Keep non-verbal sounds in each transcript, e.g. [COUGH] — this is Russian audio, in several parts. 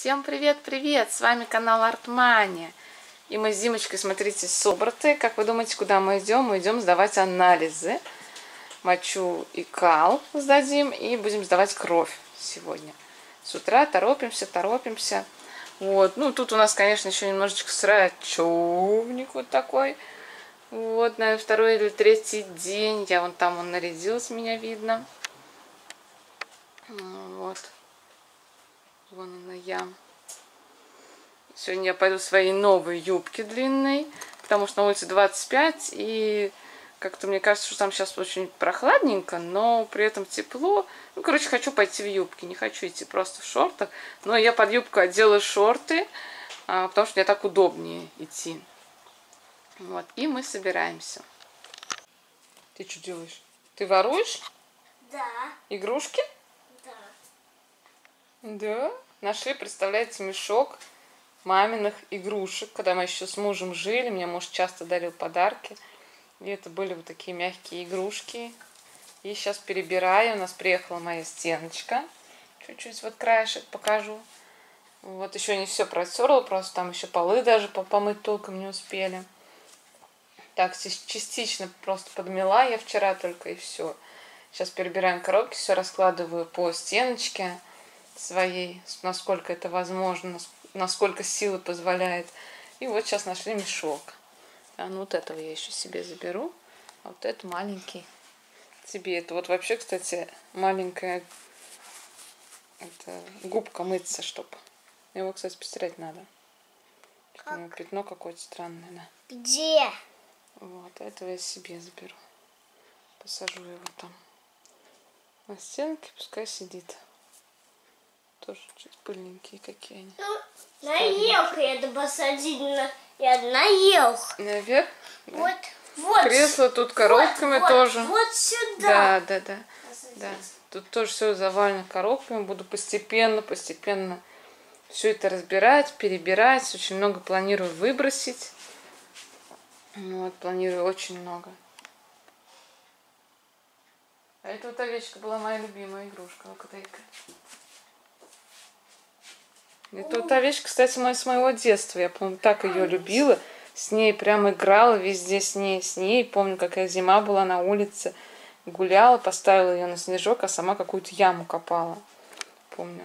Всем привет-привет! С вами канал Артмания. И мы с Зимочкой, смотрите, собраты. Как вы думаете, куда мы идем? Мы идем сдавать анализы. Мочу и кал сдадим. И будем сдавать кровь сегодня. С утра торопимся, торопимся. Вот. Ну, тут у нас, конечно, еще немножечко срачевник вот такой. Вот, наверное, второй или третий день. Я вон там, он нарядилась, меня видно. Вот. Вон она я. Сегодня я пойду в своей новой юбке длинной, потому что на улице 25, и как-то мне кажется, что там сейчас очень прохладненько, но при этом тепло. Ну, короче, хочу пойти в юбке, не хочу идти просто в шортах. Но я под юбку одела шорты, а, потому что мне так удобнее идти. Вот, и мы собираемся. Ты что делаешь? Ты воруешь? Да. Игрушки? Да. Да. Нашли, представляете, мешок маминых игрушек. Когда мы еще с мужем жили, мне муж часто дарил подарки. И это были вот такие мягкие игрушки. И сейчас перебираю. У нас приехала моя стеночка. Чуть-чуть вот краешек покажу. Вот еще не все протерла, просто там еще полы даже помыть толком не успели. Так, частично просто подмела я вчера только и все. Сейчас перебираем коробки, все раскладываю по стеночке своей, насколько это возможно, насколько силы позволяет. И вот сейчас нашли мешок. А ну вот этого я еще себе заберу. А вот это маленький тебе. Это вот вообще, кстати, маленькая это, губка мыться, чтобы. Его, кстати, постирать надо. У него пятно какое-то странное, да. Где? Вот, этого я себе заберу. Посажу его там на стенке, пускай сидит. Тоже чуть пыльненькие какие они. Ну, на елку я на... Я на елку. Наверх? Да. Вот, вот. Кресло тут коробками вот, тоже. Вот сюда. Да, да, да. Да. Тут тоже все завалено коробками. Буду постепенно, постепенно все это разбирать, перебирать. Очень много планирую выбросить. Вот, планирую очень много. А эта вот овечка была моя любимая игрушка. Дай-ка. Это вот овечка, кстати, с моего детства. Я, помню, так ее любила. С ней прям играла везде с ней, с ней. Помню, какая зима была на улице. Гуляла, поставила ее на снежок, а сама какую-то яму копала. Помню.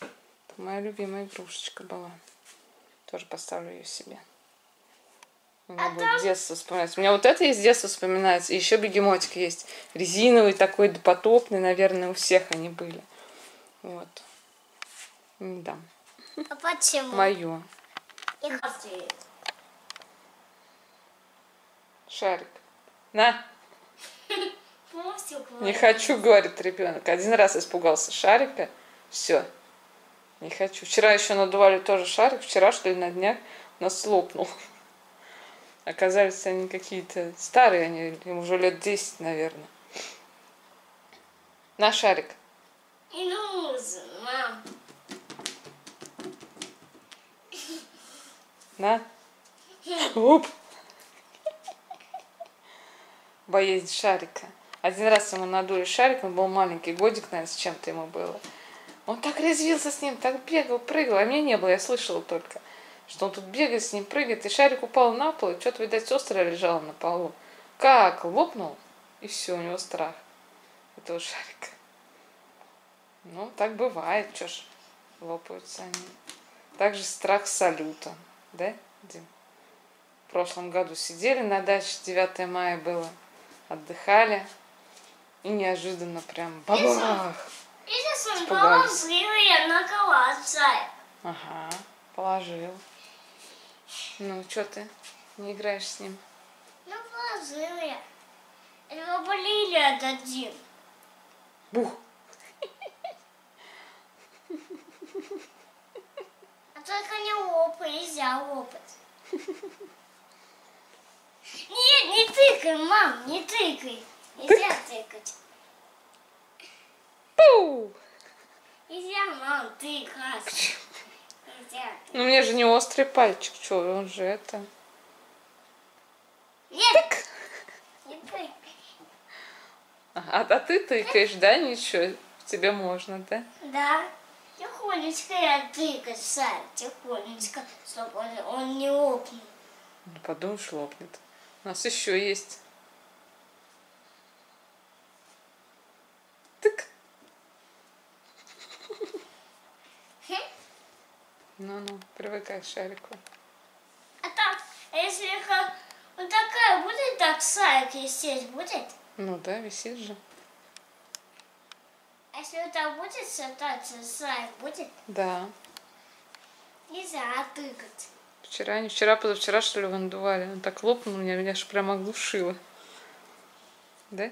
Это моя любимая игрушечка была. Тоже поставлю ее себе. У меня А будет там- детство вспоминается. У меня вот это из детства вспоминается. И еще бегемотик есть. Резиновый такой, допотопный, наверное, у всех они были. Вот. Не дам. А почему? Мое. И. Шарик. На. [LAUGHS] Не хочу, говорит ребенок. Один раз испугался шарика. Все. Не хочу. Вчера еще надували тоже шарик. Вчера, что ли, на днях у нас лопнул. [LAUGHS] Оказались они какие-то старые, они им уже лет 10, наверное. На шарик. И нужен, мам. На. Оп. Боязнь шарика. Один раз ему надули шарик, он был маленький, годик, наверное, с чем-то ему было. Он так резвился с ним, так бегал, прыгал, а меня не было, я слышала только, что он тут бегает с ним, прыгает, и шарик упал на пол, и что-то, видать, сестра лежала на полу. Как? Лопнул, и все, у него страх этого шарика. Ну, так бывает, что ж, лопаются они. Также страх салюта, да, Дим? В прошлом году сидели на даче, 9 мая было, отдыхали, и неожиданно прям бабах! Если положил я на калачай. Ага, положил. Ну, что ты не играешь с ним? Ну, положил я. Его болели отдадим. Бух! [LAUGHS] Только не лопай, нельзя лопать. Нет, не тыкай, мам, не тыкай. Нельзя тыкать. Пу! Нельзя, мам, тыкать. Нельзя. Ну, мне же не острый пальчик, что, он же это... Нет, не тыкай. А, а ты тыкаешь, да, ничего? Тебе можно, да? Да. Тихонечко я тыкать шарик, тихонечко, чтобы он, он не лопнул. Ну, Подумаешь, лопнет. У нас еще есть. Тык. Ну-ну, привыкай к шарику. А так, а если как вот такая будет, так шарик висеть будет? Ну да, висит же. А если так будет шататься, шарик будет? Да. Нельзя тыкать. Вчера, не вчера, позавчера, что ли, его надували. Он так лопнул меня, меня аж прямо оглушило. Да?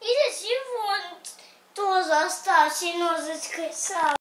И за чего он тоже остался нозочкой сам?